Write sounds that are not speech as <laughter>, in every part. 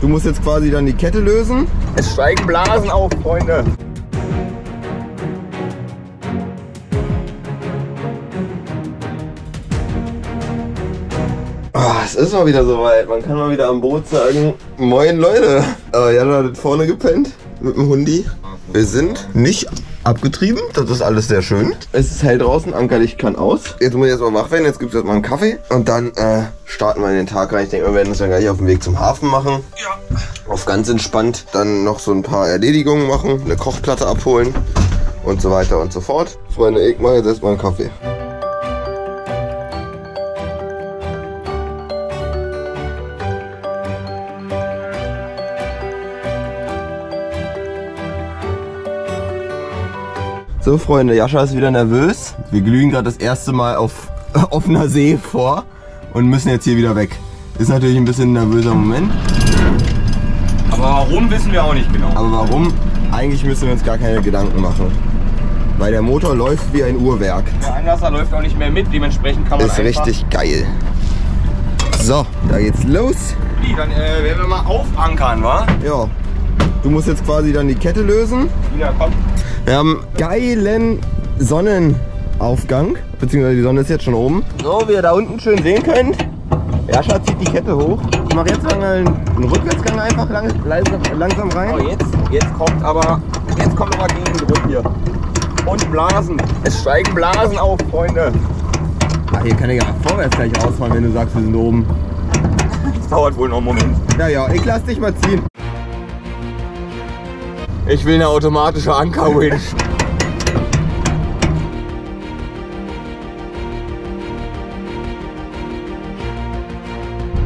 Du musst jetzt quasi dann die Kette lösen. Es steigen Blasen auf, Freunde. Oh, es ist mal wieder soweit. Man kann mal wieder am Boot sagen, moin Leute. Aber Jan hat vorne gepennt mit dem Hundi. Wir sind nicht abgetrieben. Das ist alles sehr schön. Es ist hell draußen, Ankerlicht kann aus. Jetzt muss ich erstmal wach werden. Jetzt gibt es erstmal einen Kaffee. Und dann äh, starten wir in den Tag rein. Ich denke, wir werden das dann gleich auf dem Weg zum Hafen machen. Ja. Auf ganz entspannt. Dann noch so ein paar Erledigungen machen. Eine Kochplatte abholen. Und so weiter und so fort. Freunde, ich mache jetzt erstmal einen Kaffee. So, Freunde, Jascha ist wieder nervös. Wir glühen gerade das erste Mal auf <laughs> offener See vor und müssen jetzt hier wieder weg. Ist natürlich ein bisschen ein nervöser Moment. Aber warum wissen wir auch nicht genau. Aber warum? Eigentlich müssen wir uns gar keine Gedanken machen. Weil der Motor läuft wie ein Uhrwerk. Der Einlasser läuft auch nicht mehr mit, dementsprechend kann man Ist richtig geil. So, da geht's los. Dann äh, werden wir mal aufankern, wa? Ja, du musst jetzt quasi dann die Kette lösen. Wieder, komm. Wir haben geilen Sonnenaufgang, beziehungsweise die Sonne ist jetzt schon oben. So, wie ihr da unten schön sehen könnt, Jascha zieht die Kette hoch. Ich mache jetzt mal einen, einen Rückwärtsgang einfach lang, langsam, rein. Oh, jetzt, jetzt kommt aber, jetzt kommt aber Gegendruck hier. Und Blasen. Es steigen Blasen auf, Freunde. Ah, hier kann ich ja vorwärts gleich ausfahren, wenn du sagst, wir sind oben. Das dauert wohl noch einen Moment. Naja, ich lass dich mal ziehen. Ich will eine automatische Ankerwinch.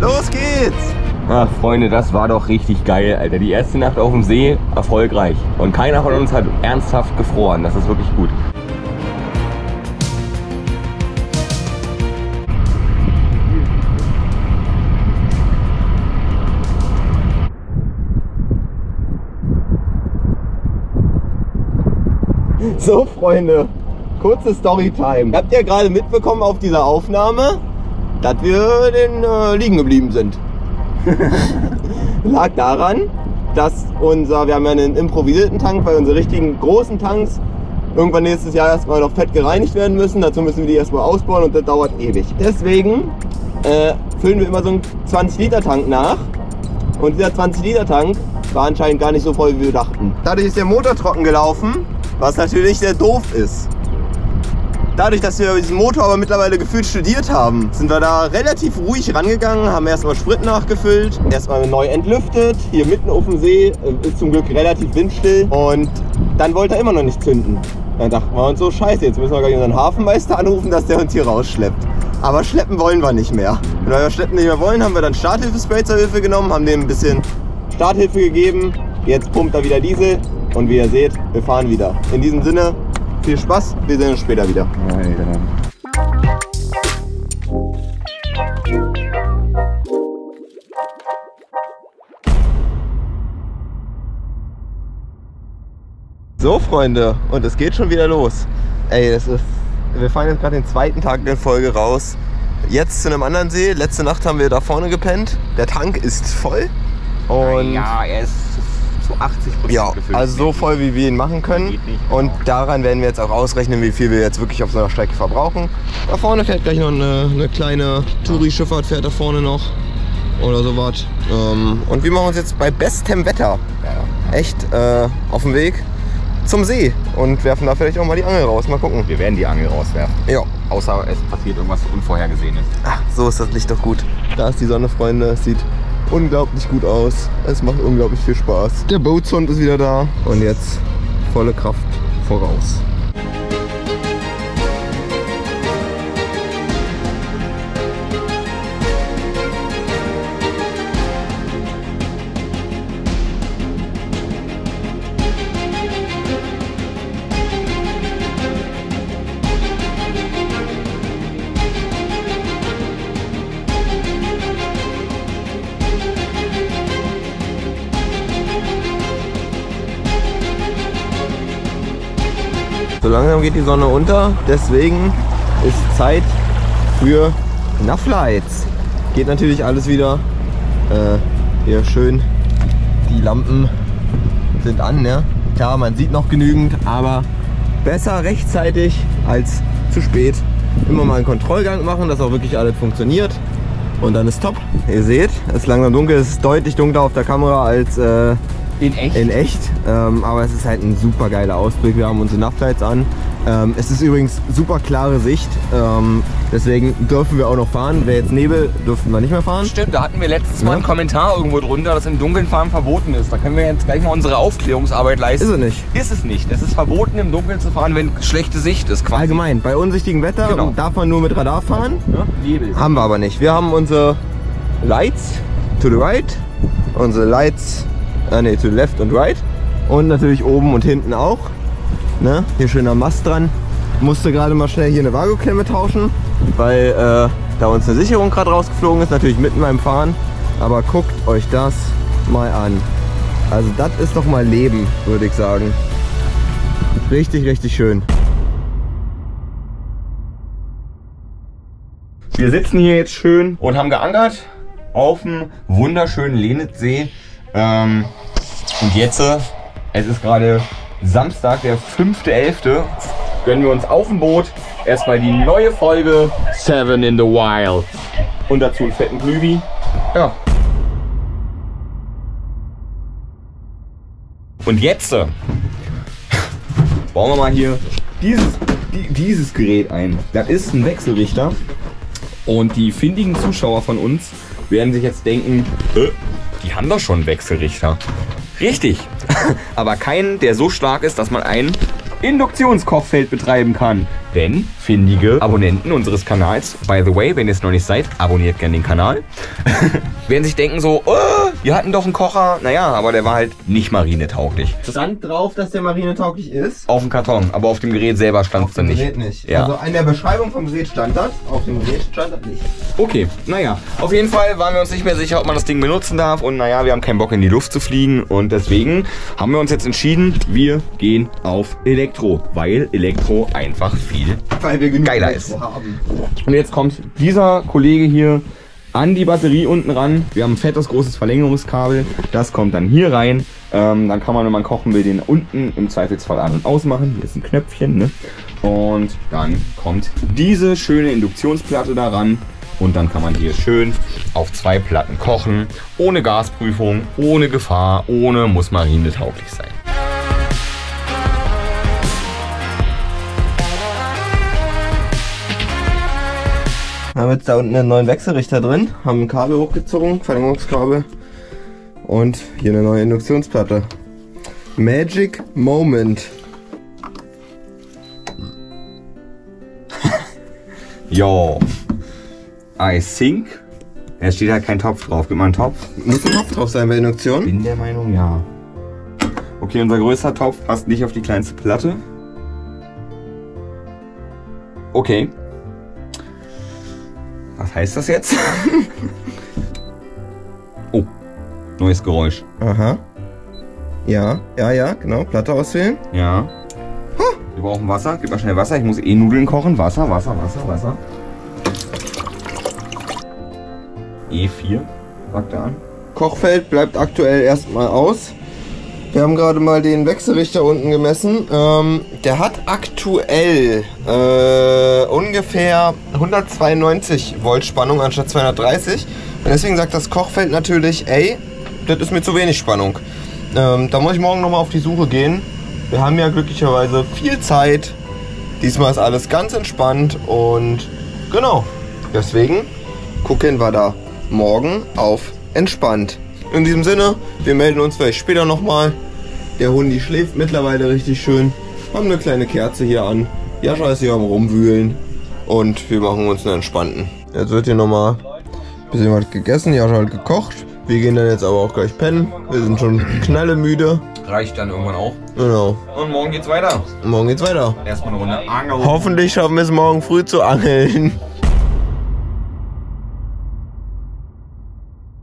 Los geht's! Ach, Freunde, das war doch richtig geil, Alter. Die erste Nacht auf dem See erfolgreich. Und keiner von uns hat ernsthaft gefroren. Das ist wirklich gut. So, Freunde, kurze Storytime. Habt ihr gerade mitbekommen auf dieser Aufnahme, dass wir den äh, liegen geblieben sind? <laughs> Lag daran, dass unser, wir haben ja einen improvisierten Tank, weil unsere richtigen großen Tanks irgendwann nächstes Jahr erstmal noch fett gereinigt werden müssen. Dazu müssen wir die erstmal ausbauen und das dauert ewig. Deswegen äh, füllen wir immer so einen 20 Liter Tank nach. Und dieser 20 Liter Tank war anscheinend gar nicht so voll, wie wir dachten. Dadurch ist der Motor trocken gelaufen, was natürlich sehr doof ist. Dadurch, dass wir diesen Motor aber mittlerweile gefühlt studiert haben, sind wir da relativ ruhig rangegangen, haben erstmal Sprit nachgefüllt, erstmal neu entlüftet. Hier mitten auf dem See äh, ist zum Glück relativ windstill und dann wollte er immer noch nicht zünden. Dann dachten wir uns so, scheiße, jetzt müssen wir gleich unseren Hafenmeister anrufen, dass der uns hier rausschleppt. Aber schleppen wollen wir nicht mehr. Und weil wir schleppen nicht mehr wollen, haben wir dann Starthilfe-Spray zur Hilfe genommen, haben dem ein bisschen Starthilfe gegeben. Jetzt pumpt er wieder Diesel und wie ihr seht, wir fahren wieder. In diesem Sinne, viel Spaß, wir sehen uns später wieder. So, Freunde, und es geht schon wieder los. Ey, das ist. Wir fahren jetzt gerade den zweiten Tag in Folge raus. Jetzt zu einem anderen See. Letzte Nacht haben wir da vorne gepennt. Der Tank ist voll. Und ja, er ist zu 80 Prozent ja, gefüllt. also so voll, wie wir ihn machen können. Und daran werden wir jetzt auch ausrechnen, wie viel wir jetzt wirklich auf so einer Strecke verbrauchen. Da vorne fährt gleich noch eine, eine kleine Touri-Schifffahrt, fährt da vorne noch. Oder sowas. Ähm, und wir machen uns jetzt bei bestem Wetter echt äh, auf den Weg zum See und werfen da vielleicht auch mal die Angel raus. Mal gucken. Wir werden die Angel rauswerfen. Ja. Außer es passiert irgendwas Unvorhergesehenes. Ach, so ist das Licht doch gut. Da ist die Sonne, Freunde. Es sieht unglaublich gut aus. Es macht unglaublich viel Spaß. Der Bootshund ist wieder da. Und jetzt volle Kraft voraus. Langsam geht die Sonne unter, deswegen ist Zeit für Enough Lights. Geht natürlich alles wieder äh, Hier schön. Die Lampen sind an, ne? Klar, man sieht noch genügend, aber besser rechtzeitig als zu spät. Immer mal einen Kontrollgang machen, dass auch wirklich alles funktioniert. Und dann ist top. Ihr seht, es ist langsam dunkel, es ist deutlich dunkler auf der Kamera als äh, In echt? in echt. Ähm, aber es ist halt ein super geiler Ausblick. Wir haben unsere Nachtlights an. Ähm, es ist übrigens super klare Sicht. Ähm, deswegen dürfen wir auch noch fahren. Wäre jetzt Nebel, dürften wir nicht mehr fahren. Stimmt, da hatten wir letztens mal Ja. einen Kommentar irgendwo drunter, dass im dunklen Fahren verboten ist. Da können wir jetzt gleich mal unsere Aufklärungsarbeit leisten. Ist es nicht. Ist es nicht. Es ist verboten, im Dunkeln zu fahren, wenn schlechte Sicht ist. Quasi. Allgemein, bei unsichtigem Wetter Genau. darf man nur mit Radar fahren. Ja? Nebel. Haben wir aber nicht. Wir haben unsere Lights to the right, unsere Lights äh, nee, the left und right und natürlich oben und hinten auch. Ne? Hier schöner Mast dran. Musste gerade mal schnell hier eine Vago-Klemme tauschen, weil äh, da uns eine Sicherung gerade rausgeflogen ist, natürlich mitten beim Fahren. Aber guckt euch das mal an. Also das ist doch mal Leben, würde ich sagen. Richtig, richtig schön. Wir sitzen hier jetzt schön und haben geankert auf dem wunderschönen Lenitzsee. Ähm, und jetzt, äh, es ist gerade Samstag, der 5.11. Gönnen wir uns auf dem Boot erstmal die neue Folge Seven in the Wild. Und dazu einen fetten Glühwi. Ja. Und jetzt äh, bauen wir mal hier dieses, die, dieses Gerät ein. Das ist ein Wechselrichter. Und die findigen Zuschauer von uns werden sich jetzt denken, äh, die haben doch schon Wechselrichter. Richtig. <laughs> Aber keinen, der so stark ist, dass man ein Induktionskochfeld betreiben kann. Denn findige Abonnenten unseres Kanals, by the way, wenn ihr es noch nicht seid, abonniert gerne den Kanal, <laughs> werden sich denken so, oh, wir hatten doch einen Kocher. Naja, aber der war halt nicht marinetauglich. Stand drauf, dass der marinetauglich ist. Auf dem Karton, aber auf dem Gerät selber stand es dann nicht. Gerät nicht. Ja. Also in der Beschreibung vom Gerät stand das, auf dem Gerät stand das nicht. Okay, naja. Auf jeden Fall waren wir uns nicht mehr sicher, ob man das Ding benutzen darf. Und naja, wir haben keinen Bock in die Luft zu fliegen. Und deswegen haben wir uns jetzt entschieden, wir gehen auf Elektro. Weil Elektro einfach viel. Weil wir genug Geiler ist. haben. Und jetzt kommt dieser Kollege hier an die Batterie unten ran. Wir haben ein fettes, großes Verlängerungskabel. Das kommt dann hier rein. Ähm, dann kann man, wenn man kochen will, den unten im Zweifelsfall an- und ausmachen. Hier ist ein Knöpfchen. Ne? Und dann kommt diese schöne Induktionsplatte daran. Und dann kann man hier schön auf zwei Platten kochen. Ohne Gasprüfung, ohne Gefahr, ohne muss marinetauglich sein. Haben jetzt da unten einen neuen Wechselrichter drin, haben ein Kabel hochgezogen, Verlängerungskabel und hier eine neue Induktionsplatte. Magic Moment. <laughs> Jo. I think. Es steht halt kein Topf drauf. Gib mal einen Topf. Muss ein Topf drauf sein bei Induktion? Bin der Meinung, ja. Okay, unser größter Topf passt nicht auf die kleinste Platte. Okay. Was heißt das jetzt? <laughs> oh, neues Geräusch. Aha. Ja, ja, ja, genau. Platte auswählen. Ja. Wir brauchen Wasser. Gib mal schnell Wasser. Ich muss eh Nudeln kochen. Wasser, Wasser, Wasser, Wasser. E4, sagt er an. Kochfeld bleibt aktuell erstmal aus. Wir haben gerade mal den Wechselrichter unten gemessen. Ähm, der hat aktuell äh, ungefähr 192 Volt Spannung anstatt 230. Und deswegen sagt das Kochfeld natürlich, ey, das ist mir zu wenig Spannung. Ähm, da muss ich morgen nochmal auf die Suche gehen. Wir haben ja glücklicherweise viel Zeit. Diesmal ist alles ganz entspannt und genau. Deswegen gucken wir da morgen auf entspannt. In diesem Sinne, wir melden uns vielleicht später nochmal. Der Hundi schläft mittlerweile richtig schön. Haben eine kleine Kerze hier an. Jascha ist hier am Rumwühlen. Und wir machen uns einen entspannten. Jetzt wird hier nochmal ein bisschen was gegessen. Jascha hat gekocht. Wir gehen dann jetzt aber auch gleich pennen. Wir sind schon knallemüde. Reicht dann irgendwann auch. Genau. Und morgen geht's weiter. Morgen geht's weiter. Erstmal eine Runde Angeln. Hoffentlich schaffen wir es morgen früh zu angeln.